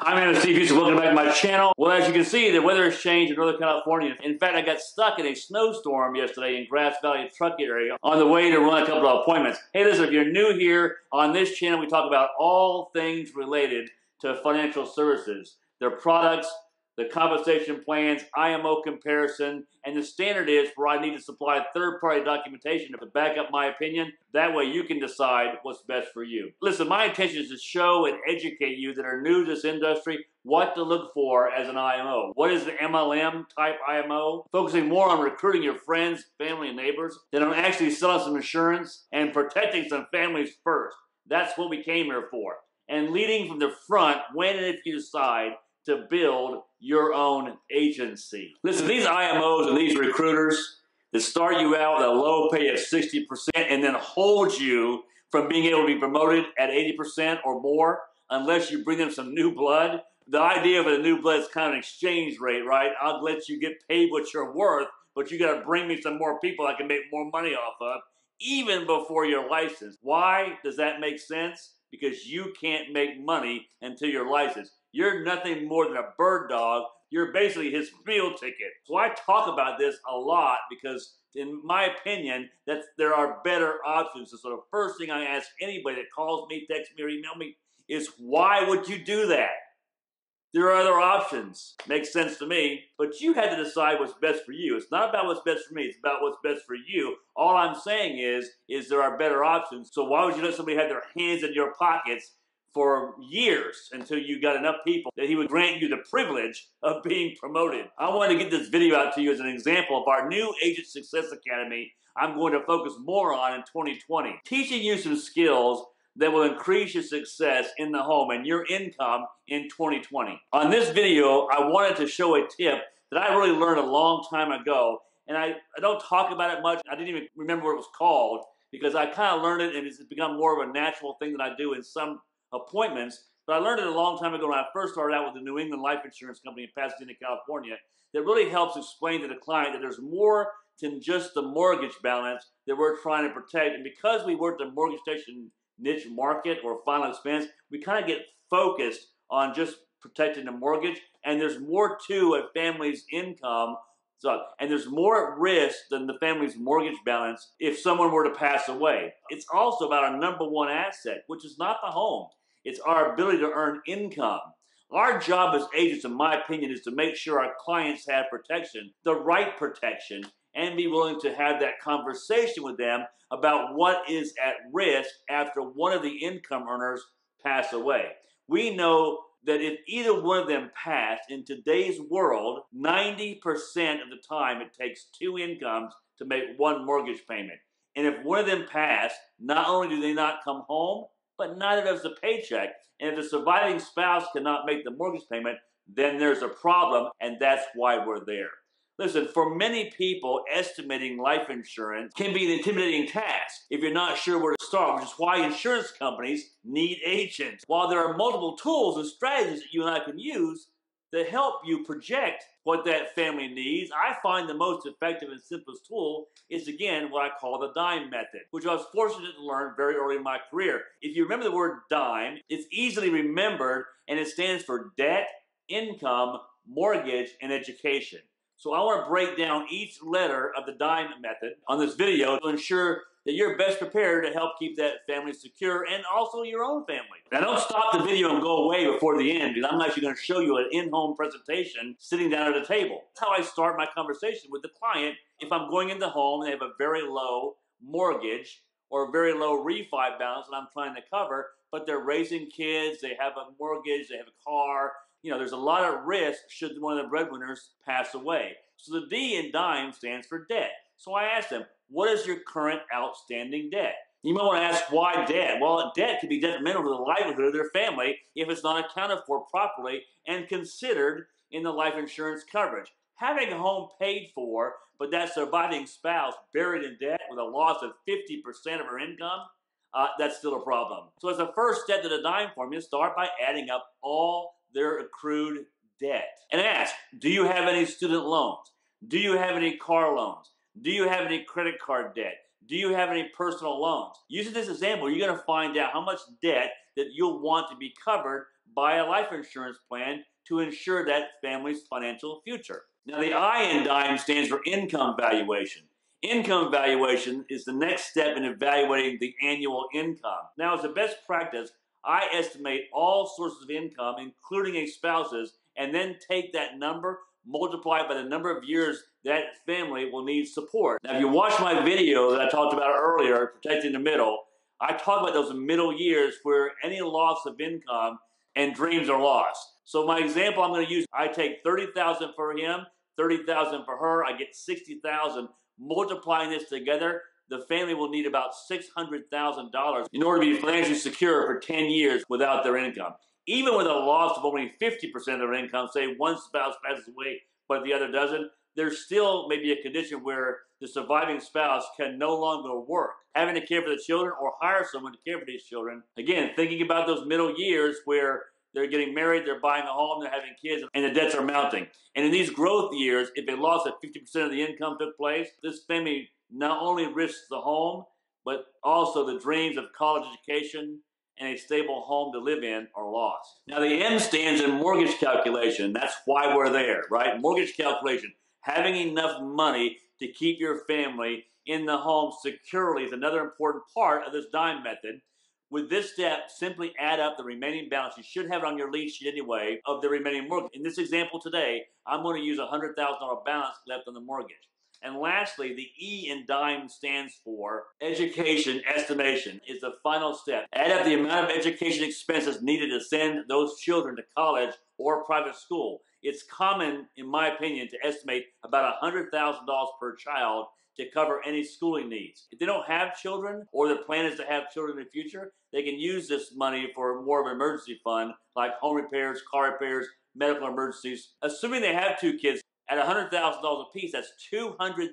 I'm Anna Steve Houston. Welcome back to my channel. Well, as you can see, the weather has changed in Northern California. In fact, I got stuck in a snowstorm yesterday in Grass Valley Truckee area on the way to run a couple of appointments. Hey, listen, if you're new here on this channel, we talk about all things related to financial services, their products, the compensation plans, IMO comparison, and the standard is where I need to supply third-party documentation to back up my opinion. That way you can decide what's best for you. Listen, my intention is to show and educate you that are new to this industry what to look for as an IMO. What is the MLM type IMO? Focusing more on recruiting your friends, family, and neighbors than on actually selling some insurance and protecting some families first. That's what we came here for. And leading from the front when and if you decide to build your own agency. Listen, these IMOs and these recruiters that start you out with a low pay of 60% and then hold you from being able to be promoted at 80% or more unless you bring them some new blood. The idea of a new blood is kind of an exchange rate, right? I'll let you get paid what you're worth, but you got to bring me some more people I can make more money off of even before you're licensed. Why does that make sense? Because you can't make money until you're licensed. You're nothing more than a bird dog. You're basically his meal ticket. So I talk about this a lot because, in my opinion, that there are better options. So the first thing I ask anybody that calls me, texts me, or email me is, why would you do that? There are other options. Makes sense to me. But you had to decide what's best for you. It's not about what's best for me. It's about what's best for you. All I'm saying is, is there are better options. So why would you let somebody have their hands in your pockets for years until you got enough people that he would grant you the privilege of being promoted. I wanted to get this video out to you as an example of our new Agent Success Academy I'm going to focus more on in 2020. Teaching you some skills that will increase your success in the home and your income in 2020. On this video, I wanted to show a tip that I really learned a long time ago, and I, I don't talk about it much. I didn't even remember what it was called because I kind of learned it and it's become more of a natural thing that I do in some appointments. But I learned it a long time ago when I first started out with the New England Life Insurance Company in Pasadena, California, that really helps explain to the client that there's more than just the mortgage balance that we're trying to protect. And because we work the mortgage protection niche market or final expense, we kind of get focused on just protecting the mortgage. And there's more to a family's income so, and there's more at risk than the family's mortgage balance if someone were to pass away. It's also about our number one asset, which is not the home. It's our ability to earn income. Our job as agents, in my opinion, is to make sure our clients have protection, the right protection, and be willing to have that conversation with them about what is at risk after one of the income earners pass away. We know that if either one of them pass in today's world, 90% of the time it takes two incomes to make one mortgage payment. And if one of them pass, not only do they not come home, but neither does the paycheck. And if the surviving spouse cannot make the mortgage payment, then there's a problem, and that's why we're there. Listen, for many people, estimating life insurance can be an intimidating task if you're not sure where to start, which is why insurance companies need agents. While there are multiple tools and strategies that you and I can use that help you project what that family needs, I find the most effective and simplest tool is, again, what I call the DIME method, which I was fortunate to learn very early in my career. If you remember the word DIME, it's easily remembered and it stands for debt, income, mortgage, and education. So I want to break down each letter of the DIME method on this video to ensure that you're best prepared to help keep that family secure and also your own family. Now don't stop the video and go away before the end because I'm actually going to show you an in-home presentation sitting down at a table. That's how I start my conversation with the client if I'm going into home and they have a very low mortgage or a very low refi balance that I'm trying to cover, but they're raising kids, they have a mortgage, they have a car, you know, there's a lot of risk should one of the breadwinners pass away. So the D in DIME stands for debt. So I asked them, what is your current outstanding debt? You might want to ask why debt. Well, debt can be detrimental to the livelihood of their family if it's not accounted for properly and considered in the life insurance coverage. Having a home paid for, but that surviving spouse buried in debt with a loss of 50% of her income, uh, that's still a problem. So as a first step to the DIME formula, start by adding up all their accrued debt. And ask, do you have any student loans? Do you have any car loans? Do you have any credit card debt? Do you have any personal loans? Using this example, you're going to find out how much debt that you'll want to be covered by a life insurance plan to ensure that family's financial future. Now, the I in DIME stands for income valuation. Income valuation is the next step in evaluating the annual income. Now, as a best practice, I estimate all sources of income, including a spouse's, and then take that number, multiply by the number of years that family will need support. Now, if you watch my video that I talked about earlier, Protecting the Middle, I talk about those middle years where any loss of income and dreams are lost. So my example I'm going to use, I take 30,000 for him, 30,000 for her, I get 60,000. Multiplying this together, the family will need about $600,000 in order to be financially secure for 10 years without their income. Even with a loss of only 50% of their income, say one spouse passes away but the other doesn't, there's still maybe a condition where the surviving spouse can no longer work. Having to care for the children or hire someone to care for these children. Again, thinking about those middle years where they're getting married, they're buying a home, they're having kids, and the debts are mounting. And in these growth years, if a loss of 50% of the income took place, this family not only risks the home, but also the dreams of college education and a stable home to live in are lost. Now, the M stands in mortgage calculation. That's why we're there, right? Mortgage calculation. Having enough money to keep your family in the home securely is another important part of this dime method. With this step, simply add up the remaining balance. You should have it on your lead sheet anyway of the remaining mortgage. In this example today, I'm going to use a $100,000 balance left on the mortgage. And lastly, the E in DIME stands for education estimation is the final step. Add up the amount of education expenses needed to send those children to college or private school. It's common, in my opinion, to estimate about $100,000 per child to cover any schooling needs. If they don't have children or the plan is to have children in the future, they can use this money for more of an emergency fund like home repairs, car repairs, medical emergencies. Assuming they have two kids, at $100,000 a piece, that's $200,000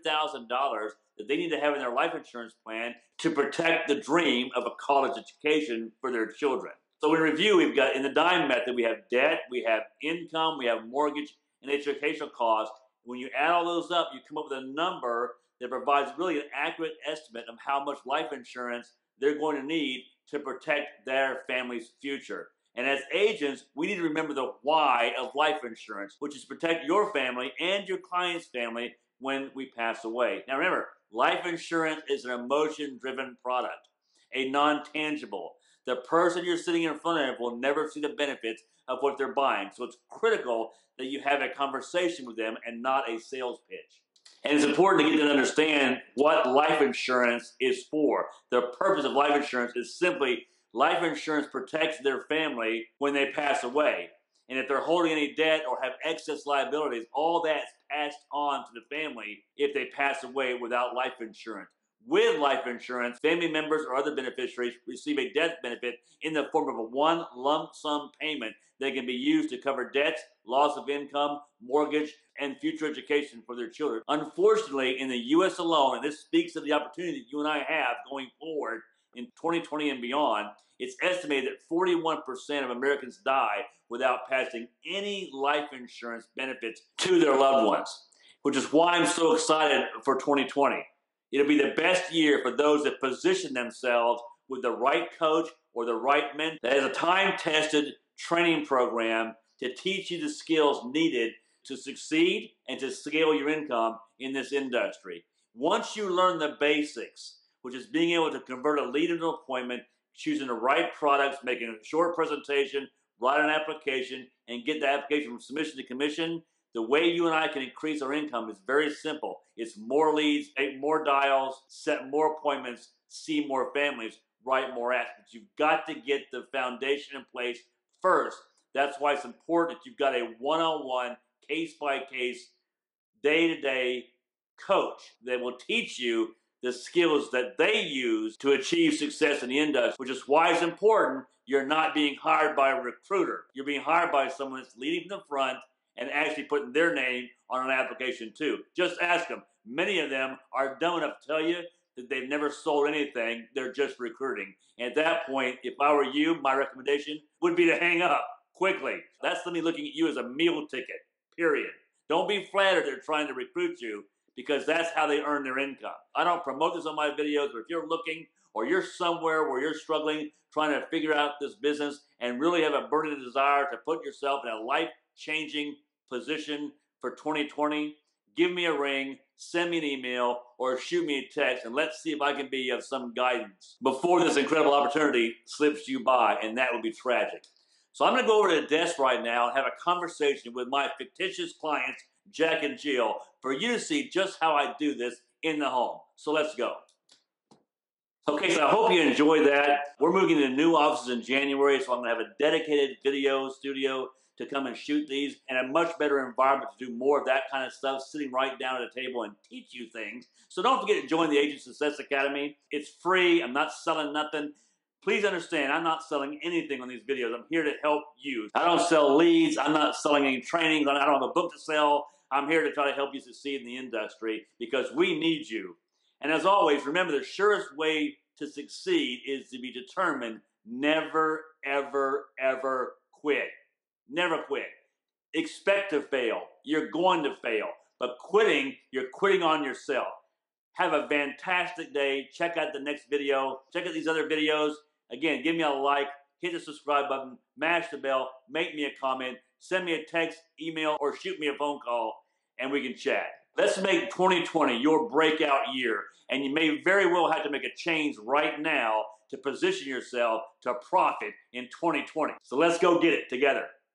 that they need to have in their life insurance plan to protect the dream of a college education for their children. So in review, we've got in the DIME method, we have debt, we have income, we have mortgage, and educational costs. When you add all those up, you come up with a number that provides really an accurate estimate of how much life insurance they're going to need to protect their family's future. And as agents, we need to remember the why of life insurance, which is protect your family and your client's family when we pass away. Now remember, life insurance is an emotion driven product, a non tangible. The person you're sitting in front of will never see the benefits of what they're buying. So it's critical that you have a conversation with them and not a sales pitch. And it's important to get them to understand what life insurance is for. The purpose of life insurance is simply life insurance protects their family when they pass away. And if they're holding any debt or have excess liabilities, all that's passed on to the family if they pass away without life insurance. With life insurance, family members or other beneficiaries receive a death benefit in the form of a one lump sum payment that can be used to cover debts, loss of income, mortgage, and future education for their children. Unfortunately, in the U.S. alone, and this speaks of the opportunity that you and I have going forward, in 2020 and beyond, it's estimated that 41% of Americans die without passing any life insurance benefits to their loved ones, which is why I'm so excited for 2020. It'll be the best year for those that position themselves with the right coach or the right mentor that has a time tested training program to teach you the skills needed to succeed and to scale your income in this industry. Once you learn the basics, which is being able to convert a lead into an appointment, choosing the right products, making a short presentation, write an application, and get the application from submission to commission. The way you and I can increase our income is very simple. It's more leads, make more dials, set more appointments, see more families, write more ads. But you've got to get the foundation in place first. That's why it's important that you've got a one-on-one, case-by-case, day-to-day coach that will teach you the skills that they use to achieve success in the industry, which is why it's important you're not being hired by a recruiter. You're being hired by someone that's leading from the front and actually putting their name on an application too. Just ask them. Many of them are dumb enough to tell you that they've never sold anything, they're just recruiting. And at that point, if I were you, my recommendation would be to hang up quickly. That's somebody looking at you as a meal ticket, period. Don't be flattered they're trying to recruit you because that's how they earn their income. I don't promote this on my videos, but if you're looking or you're somewhere where you're struggling, trying to figure out this business, and really have a burning desire to put yourself in a life changing position for 2020, give me a ring, send me an email, or shoot me a text, and let's see if I can be of some guidance before this incredible opportunity slips you by, and that would be tragic. So I'm going to go over to the desk right now and have a conversation with my fictitious clients, Jack and Jill, for you to see just how I do this in the home. So let's go. Okay, so I hope you enjoyed that. We're moving to new offices in January, so I'm going to have a dedicated video studio to come and shoot these and a much better environment to do more of that kind of stuff, sitting right down at a table and teach you things. So don't forget to join the Agent Success Academy. It's free. I'm not selling nothing. Please understand, I'm not selling anything on these videos. I'm here to help you. I don't sell leads. I'm not selling any trainings. I don't have a book to sell. I'm here to try to help you succeed in the industry because we need you. And as always, remember the surest way to succeed is to be determined. Never, ever, ever quit. Never quit. Expect to fail. You're going to fail. But quitting, you're quitting on yourself. Have a fantastic day. Check out the next video. Check out these other videos. Again, give me a like, hit the subscribe button, mash the bell, make me a comment, send me a text, email, or shoot me a phone call, and we can chat. Let's make 2020 your breakout year, and you may very well have to make a change right now to position yourself to profit in 2020. So let's go get it together.